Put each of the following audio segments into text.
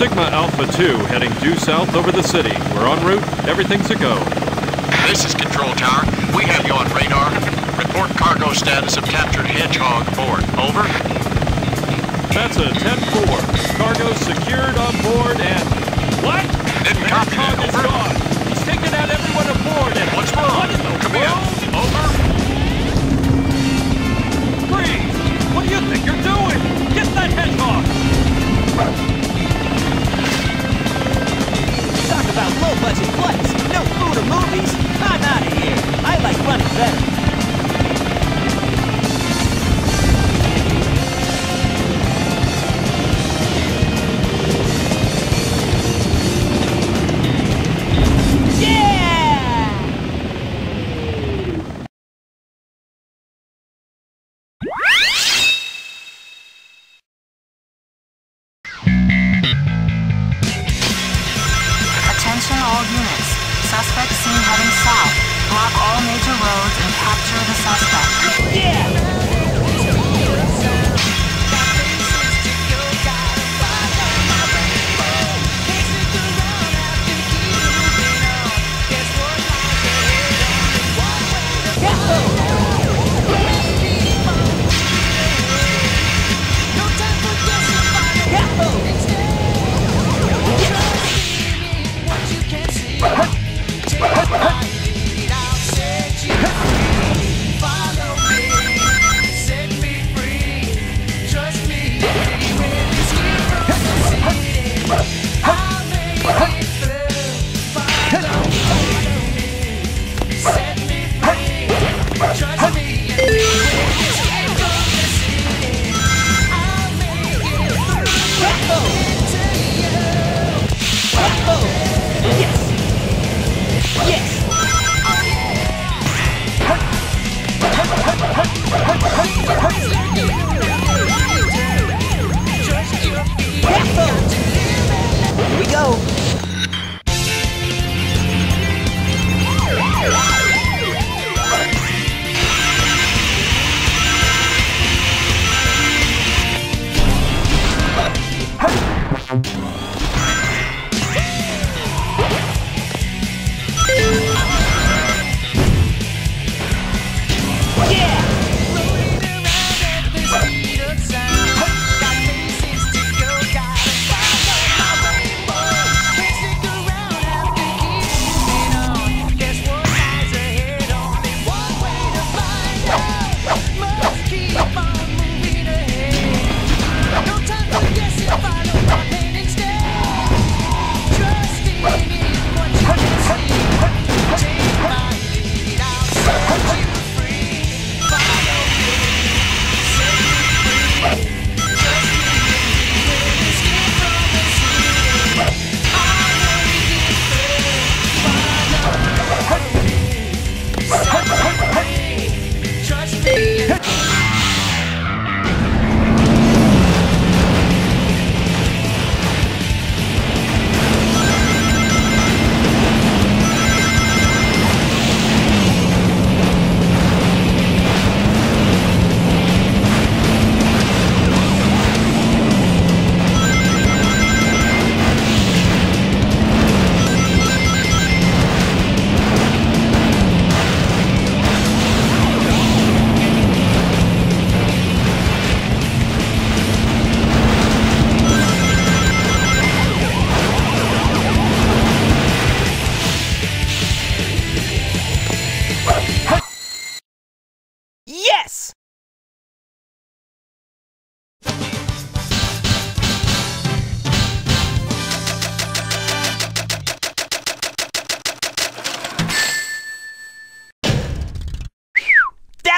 Sigma Alpha 2 heading due south over the city. We're en route. Everything's a go. This is Control Tower. We have you on radar. Report cargo status of captured Hedgehog aboard. Over. That's a 10-4. Cargo secured on board and... What? Didn't copy Over. gone. He's taken out everyone aboard and... What's Suspect seen heading south. Block all major roads and capture the suspect. Yeah!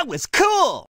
That was cool!